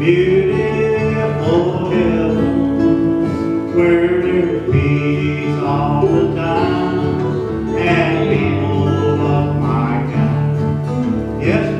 beautiful hills where there's peace all the time and people love my. Yes.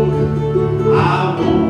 boca, amor.